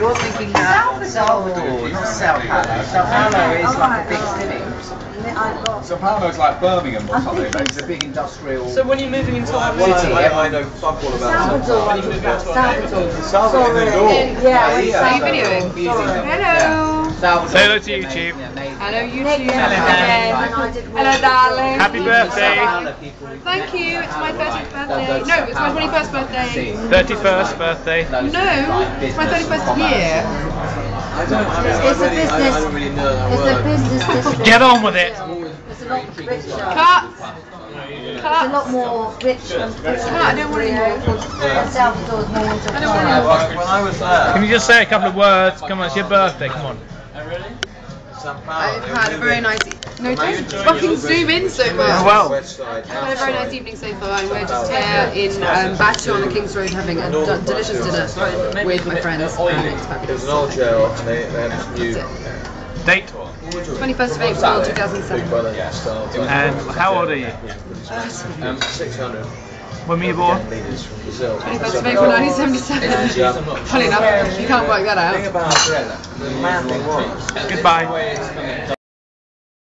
You're thinking uh, Salvador, not Sao Paulo. Sao Paulo is like a big city. Sao Paulo's like Birmingham or something. It's a big industrial. So when you're moving into our Well, city, I- I know fuck all about Salvador, I was about Salvador. Salvador in the door. Yeah, when Yeah, Salvador- yeah. Sorry. Hello. Salvador Say hello to the YouTube. amazing- amazing- Hello, Nick, YouTube. yeah, Hello, okay, Dan. when I Hello, darling. Happy birthday. Thank you. It's my 30th birthday. No, it's my 21st birthday. 31st birthday. No, it's my 31st year. It's a business. I don't really know It's a business district. Get on with it. It's a lot richer. Cut. It's a lot more rich and I don't want to And more I don't want When I was there, Can you just say a couple of words? Come on, it's your um, birthday. Come on. Sao I've had a very nice. E- no, don't fucking zoom in so much. Oh, well. I've had a very nice evening so far, and we're just here in um, Batu on the King's Road having a d- delicious dinner with my friends, and it's It was an old jail, and they, they had new That's Date. 21st of April, Big 2007. And how old are you? Um, 600 When were you born? leaders from Brazil. 21st of April, 1977. Funny enough, you can't work that out. about it, the man thing was, Goodbye.